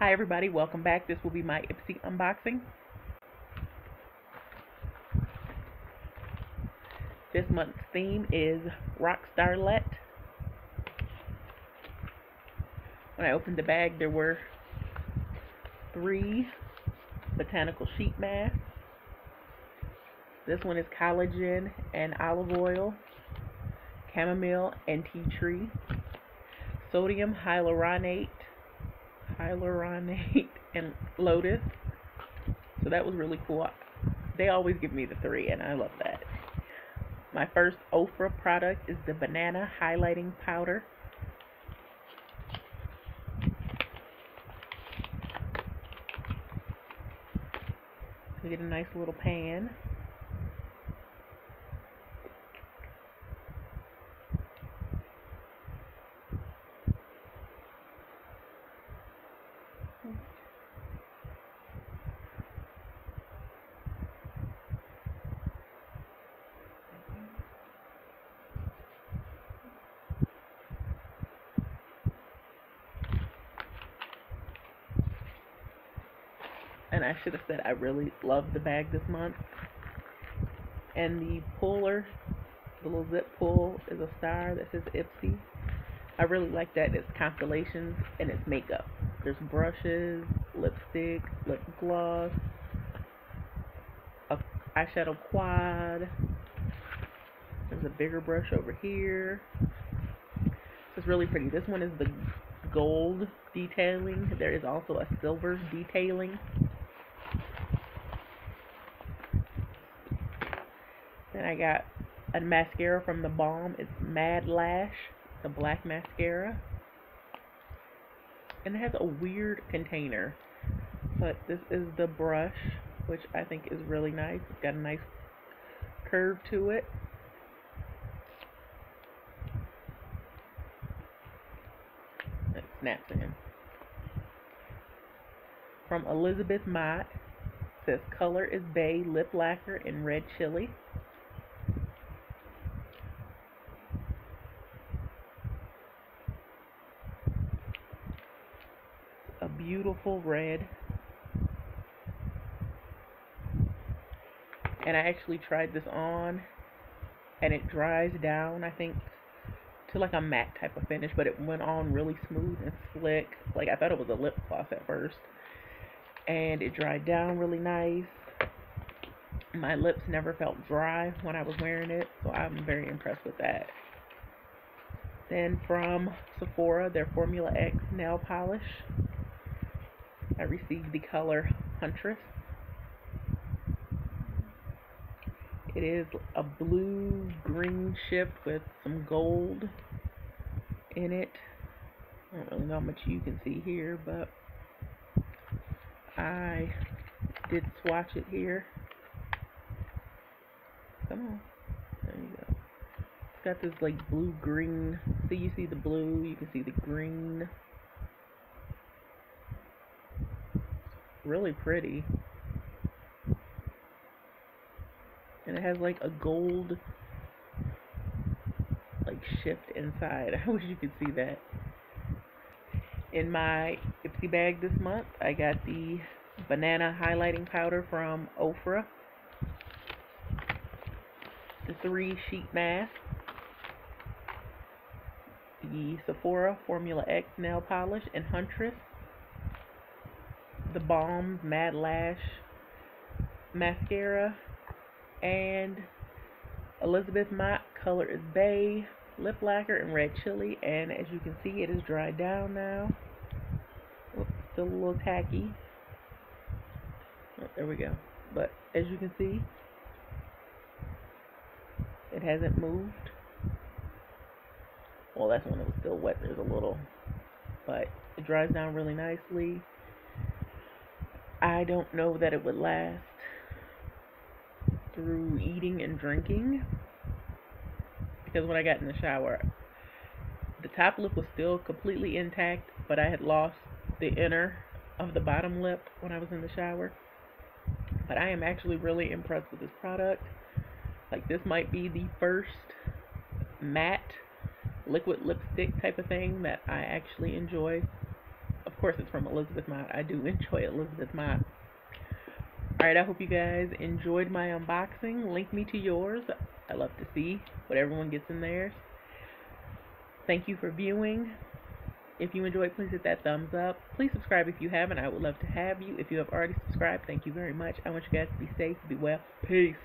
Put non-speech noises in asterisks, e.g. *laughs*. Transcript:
Hi everybody, welcome back. This will be my Ipsy unboxing. This month's theme is Rock Starlet. When I opened the bag there were three botanical sheet masks. This one is collagen and olive oil, chamomile and tea tree, sodium hyaluronate, hyaluronate *laughs* and lotus. So that was really cool. They always give me the three, and I love that. My first Ofra product is the Banana Highlighting Powder. You get a nice little pan. And I should have said I really love the bag this month. And the puller, the little zip pull, is a star that says Ipsy. I really like that. It's constellations and it's makeup. There's brushes, lipstick, lip gloss, a eyeshadow quad. There's a bigger brush over here. It's really pretty. This one is the gold detailing. There is also a silver detailing. I got a mascara from the Balm. It's Mad Lash, the black mascara. And it has a weird container. But this is the brush, which I think is really nice. It's got a nice curve to it. It snaps in. From Elizabeth Mott. Says color is bay lip lacquer in red chili. Beautiful red. And I actually tried this on and it dries down, I think, to like a matte type of finish, but it went on really smooth and slick. Like I thought it was a lip gloss at first. And it dried down really nice. My lips never felt dry when I was wearing it, so I'm very impressed with that. Then from Sephora, their Formula X nail polish. Received the color Huntress. It is a blue green shift with some gold in it. I don't really know how much you can see here, but I did swatch it here. Come on. There you go. It's got this like blue green. See, you see the blue, you can see the green. Really pretty. And it has like a gold like shift inside. *laughs* I wish you could see that. In my Ipsy bag this month, I got the banana highlighting powder from Ofra. The three sheet mask. The Sephora Formula X nail polish and Huntress the Balm Mad Lash mascara and Elizabeth Mott color is bay lip lacquer and red chili. And as you can see it is dried down now. Oops, still a little tacky. Oh, there we go. But as you can see it hasn't moved. Well that's when it was still wet. There's a little but it dries down really nicely I don't know that it would last through eating and drinking because when I got in the shower, the top lip was still completely intact, but I had lost the inner of the bottom lip when I was in the shower. But I am actually really impressed with this product. Like this might be the first matte liquid lipstick type of thing that I actually enjoy course, it's from Elizabeth Mott. I do enjoy Elizabeth Mott. Alright, I hope you guys enjoyed my unboxing. Link me to yours. I love to see what everyone gets in theirs. Thank you for viewing. If you enjoyed, please hit that thumbs up. Please subscribe if you haven't. I would love to have you. If you have already subscribed, thank you very much. I want you guys to be safe, be well. Peace.